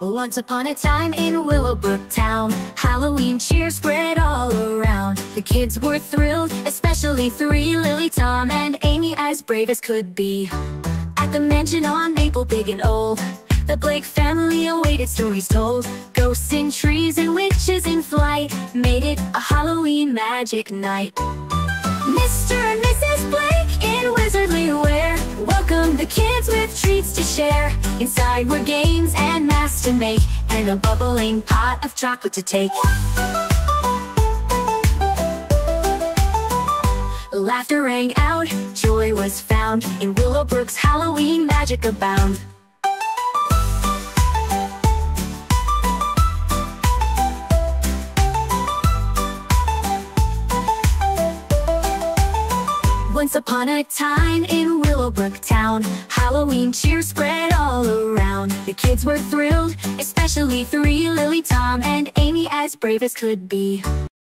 Once upon a time in Willowbrook Town, Halloween cheer spread all around. The kids were thrilled, especially three Lily, Tom, and Amy, as brave as could be. At the mansion on Maple, big and old, the Blake family awaited stories told. Ghosts in trees and witches in flight made it a Halloween magic night. Mr. and Mrs. Blake in wizardly wear welcomed the kids with share. Inside were games and masks to make, and a bubbling pot of chocolate to take. Laughter rang out, joy was found in Willowbrook's Halloween magic abound. Once upon a time in Willowbrook Town, Halloween cheer spread all around. The kids were thrilled, especially three Lily, Tom, and Amy, as brave as could be.